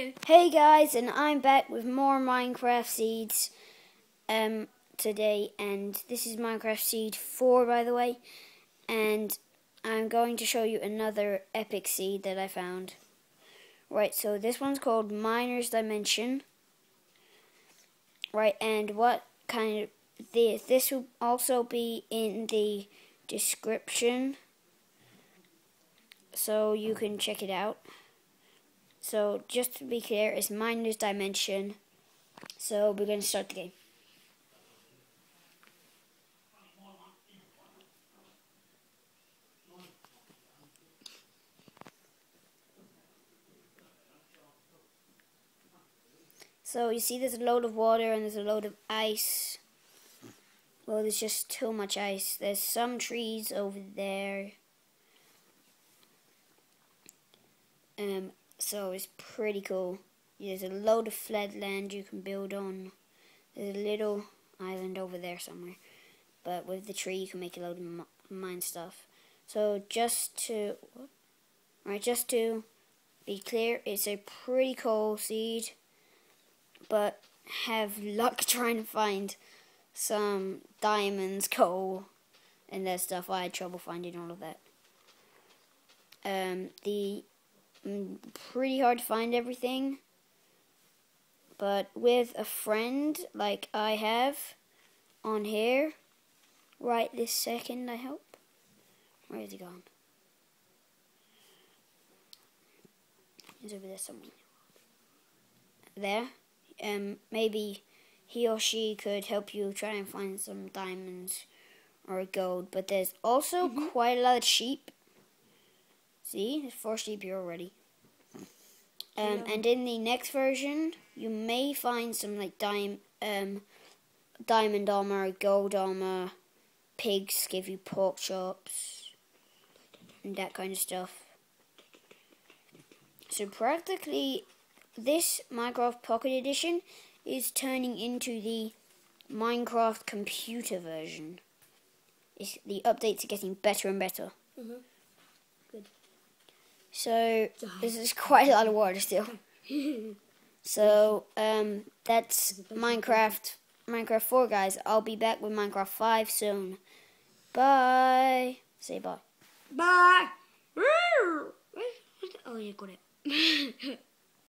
two. Hey guys, and I'm back with more Minecraft seeds um today and this is Minecraft seed 4 by the way and I'm going to show you another epic seed that I found. Right, so this one's called Miner's Dimension. Right, and what kind of the this will also be in the description so you can check it out. So just to be clear, it's Miner's Dimension. So we're going to start the game. So you see there's a load of water and there's a load of ice. Well, there's just too much ice. There's some trees over there. Um, so it's pretty cool. There's a load of flat land you can build on. There's a little island over there somewhere. But with the tree you can make a load of mine stuff. So just to, right, just to be clear, it's a pretty cool seed. But have luck trying to find some diamonds, coal, and that stuff. I had trouble finding all of that. Um, the pretty hard to find everything, but with a friend like I have on here, right this second, I hope. Where is he gone? He's over there somewhere. There. Um, maybe he or she could help you try and find some diamonds or gold. But there's also mm -hmm. quite a lot of sheep. See, there's four here already. Um. And in the next version, you may find some like dime, um, diamond armor, gold armor, pigs give you pork chops, and that kind of stuff. So practically, this Minecraft Pocket Edition is turning into the Minecraft computer version. It's, the updates are getting better and better. Mm -hmm. So this is quite a lot of water still. so um, that's Minecraft. Minecraft 4, guys. I'll be back with Minecraft 5 soon. Bye. Say bye. Bye. Oh, you got it.